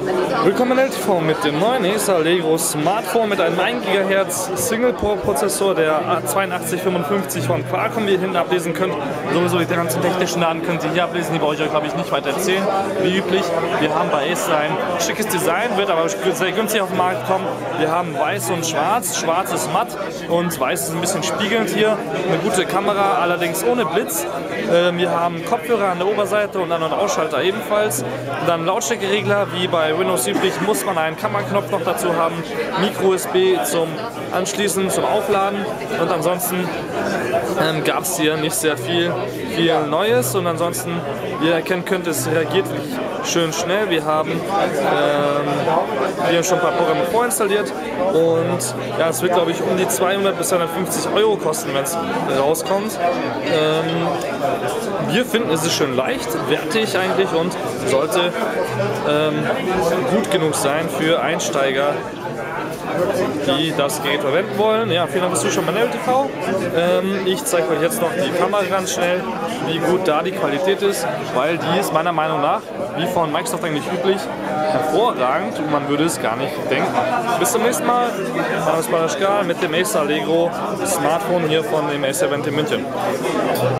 Willkommen in LTV mit dem neuen Acer Allegro Smartphone mit einem 1 GHz Single-Core-Prozessor, der A8255 von Qualcomm, wie ihr hinten ablesen könnt. Sowieso die ganzen technischen Daten könnt ihr hier ablesen, die brauche ich euch glaube ich nicht weiter erzählen. Wie üblich, wir haben bei Acer ein schickes Design, wird aber sehr günstig auf den Markt kommen. Wir haben weiß und schwarz, schwarz ist matt und weiß ist ein bisschen spiegelnd hier. Eine gute Kamera, allerdings ohne Blitz. Ähm, wir haben Kopfhörer an der Oberseite und An- und Ausschalter ebenfalls. dann Lautstärkeregler, wie bei Windows üblich, muss man einen Kammerknopf noch dazu haben. Micro-USB zum Anschließen, zum Aufladen. Und ansonsten ähm, gab es hier nicht sehr viel, viel Neues. Und ansonsten, wie ihr erkennen könnt, es reagiert schön schnell. Wir haben ähm, hier schon ein paar Programme vorinstalliert. Und ja, es wird, glaube ich, um die 200 bis 250 Euro kosten, wenn es rauskommt. Ähm, wir finden, es ist schön leicht, wertig eigentlich und sollte ähm, gut genug sein für Einsteiger, die das Gerät verwenden wollen. Ja, vielen Dank fürs Zuschauen bei Level TV. Ähm, ich zeige euch jetzt noch die Kamera ganz schnell, wie gut da die Qualität ist, weil die ist meiner Meinung nach, wie von Microsoft eigentlich üblich, hervorragend und man würde es gar nicht denken. Bis zum nächsten Mal. Mein Name ist Balaschka mit dem Acer Allegro Smartphone hier von dem Acer Event in München.